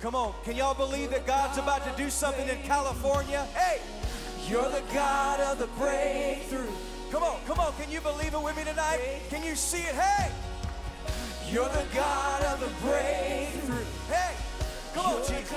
Come on, can y'all believe that God's about to do something in California? Hey, you're the God of the breakthrough. Come on, come on, can you believe it with me tonight? Can you see it? Hey, you're the God of the breakthrough. Hey, come on, Jesus.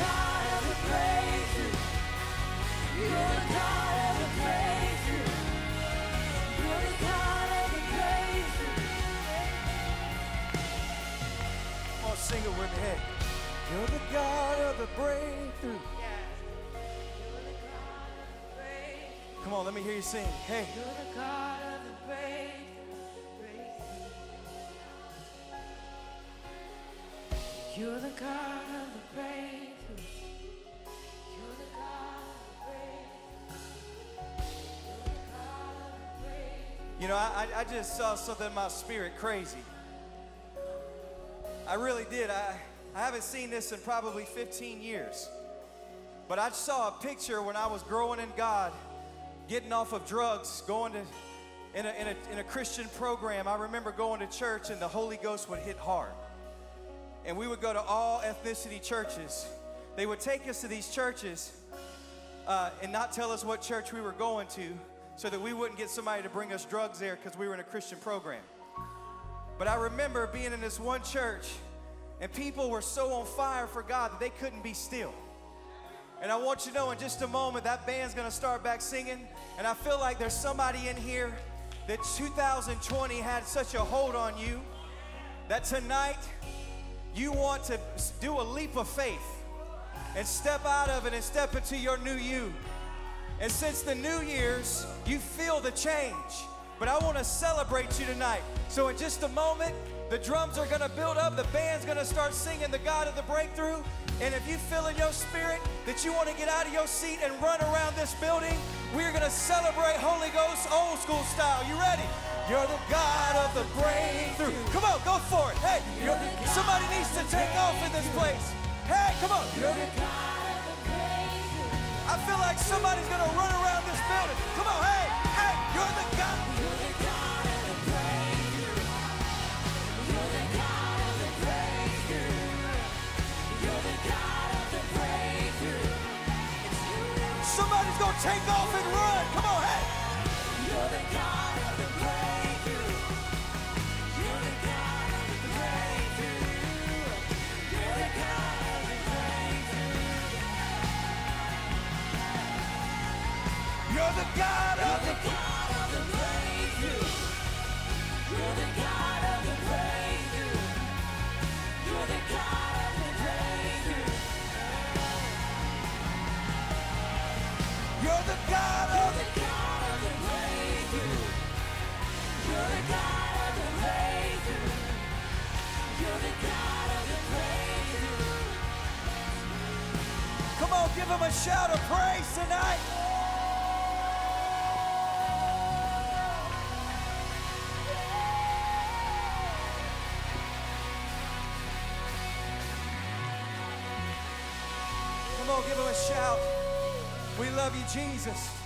You're the God of the breakthrough. You're the God of the breakthrough. You're the God of the breakthrough. You're the God of the breakthrough. Come on, sing it with me. Hey. You're the God of the breakthrough. You're the God of the breakthrough. You're the God of the breakthrough. You're the God of the breakthrough. You know, I, I- I just saw something in my spirit crazy. I really did. I, I haven't seen this in probably 15 years. But I saw a picture when I was growing in God, getting off of drugs, going to in a, in a, in a Christian program. I remember going to church and the Holy Ghost would hit hard. And we would go to all ethnicity churches. They would take us to these churches uh, and not tell us what church we were going to so that we wouldn't get somebody to bring us drugs there because we were in a Christian program. But I remember being in this one church and people were so on fire for God that they couldn't be still. And I want you to know in just a moment that band's gonna start back singing. And I feel like there's somebody in here that 2020 had such a hold on you that tonight you want to do a leap of faith and step out of it and step into your new you. And since the New Year's, you feel the change. But I want to celebrate you tonight. So, in just a moment, the drums are going to build up, the band's going to start singing the God of the breakthrough. And if you feel in your spirit that you want to get out of your seat and run around this building, we're going to celebrate Holy Ghost old school style. You ready? You're the God of the breakthrough. Come on, go for it. Hey, you're, needs to take off in this place. Hey, come on. I feel like somebody's gonna run around this building. Come on, hey, hey, you're the God. Somebody's gonna take off and run. Come on, hey. You're the God of the breakthrough. You're the God of the breakthrough. You're the God of the breakthrough. You're the God of the God of the breakthrough. You're the God of the breakthrough. You're the God of the breakthrough. Come on, give him a shout of praise tonight. Give him a shout. We love you, Jesus.